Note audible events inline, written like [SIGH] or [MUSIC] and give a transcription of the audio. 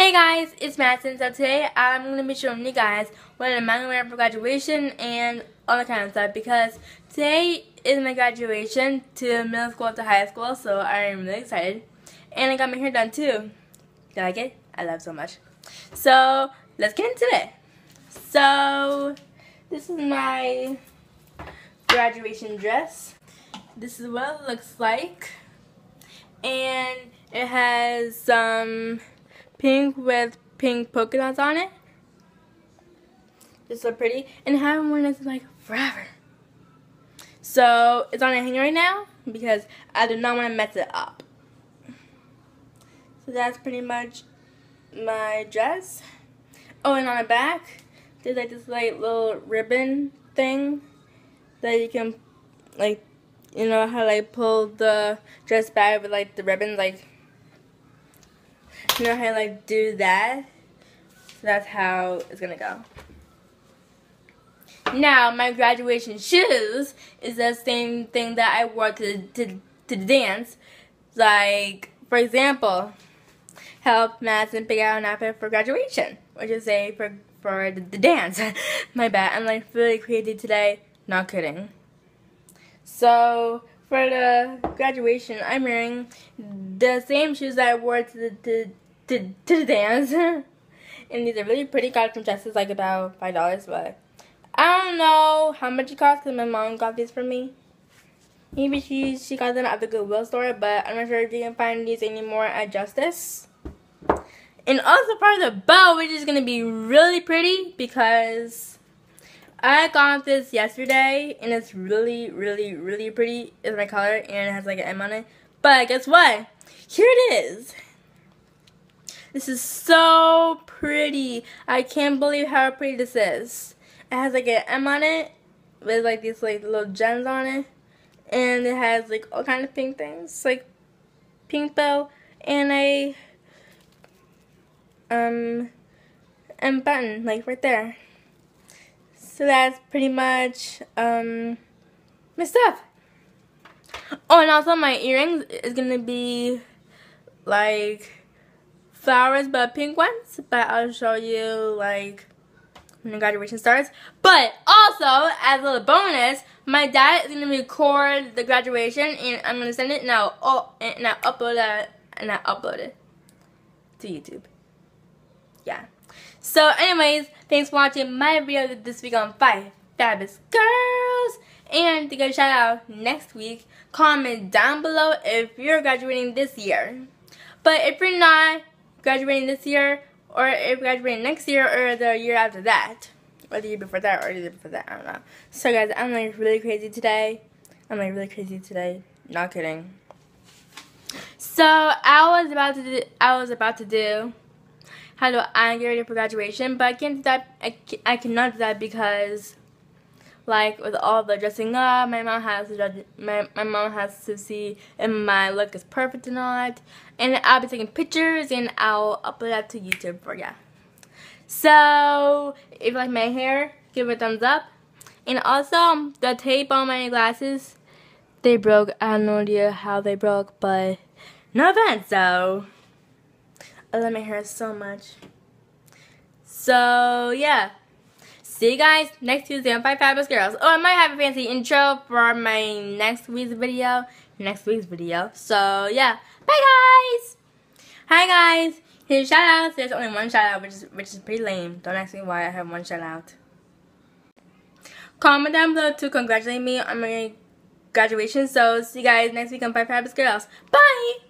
Hey guys, it's Madison. So today I'm going to be showing you guys what I'm gonna be wearing for graduation and all that kind of stuff because today is my graduation to middle school to high school so I'm really excited. And I got my hair done too. Do you like it? I love it so much. So let's get into it. So this is my graduation dress. This is what it looks like. And it has some... Um, pink with pink polka dots on it. It's so pretty. And I haven't worn this like forever. So it's on a hanger right now because I do not want to mess it up. So that's pretty much my dress. Oh, and on the back, there's like this like little ribbon thing that you can like, you know how like pull the dress back with like the ribbons like you know how I like do that? So that's how it's gonna go. Now, my graduation shoes is the same thing that I wore to, to, to dance. Like, for example, help Madison pick out an outfit for graduation. Or just say for, for the, the dance. [LAUGHS] my bad, I'm like really crazy today. Not kidding. So, for the graduation, I'm wearing the same shoes that I wore to the, to, to, to the dance. [LAUGHS] and these are really pretty. Got from Justice like about $5, but I don't know how much it cost because my mom got these for me. Maybe she, she got them at the Goodwill store, but I'm not sure if you can find these anymore at Justice. And also part of the bow, which is going to be really pretty because I got this yesterday, and it's really, really, really pretty. It's my color, and it has like an M on it. But guess what? Here it is. This is so pretty. I can't believe how pretty this is. It has like an M on it with like these like little gems on it. And it has like all kind of pink things. Like pink bow and a um and button like right there. So that's pretty much um, my stuff. Oh, and also my earrings is going to be like flowers but pink ones. But I'll show you like when graduation starts. But also, as a little bonus, my dad is going to record the graduation and I'm going to send it I'll, oh, and I'll upload it and I'll upload it to YouTube. Yeah. So anyways, thanks for watching my video this week on 5 Fabulous Girls. And to get a shout out next week, comment down below if you're graduating this year. But if you're not graduating this year, or if you're graduating next year, or the year after that, or the year before that, or the year before that, I don't know. So guys, I'm like really crazy today. I'm like really crazy today. Not kidding. So I was about to do, I was about to do how do I get ready for graduation, but I can't do that. I, I cannot do that because, like, with all the dressing up, my mom has to judge, my my mom has to see if my look is perfect or not, and I'll be taking pictures and I'll upload that to YouTube for ya. So if you like my hair, give it a thumbs up, and also the tape on my glasses, they broke. I have no idea how they broke, but no offense, so. I love my hair so much. So, yeah. See you guys next Tuesday on 5 Fabulous Girls. Oh, I might have a fancy intro for my next week's video. Next week's video. So, yeah. Bye, guys! Hi, guys! Here's shout outs. There's only one shout out, which is, which is pretty lame. Don't ask me why I have one shout out. Comment down below to congratulate me on my graduation. So, see you guys next week on 5 Fabulous Girls. Bye!